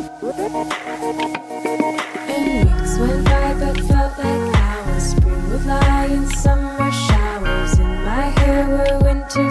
And weeks went by but felt like hours. Spring would lie in summer showers In my hair were winter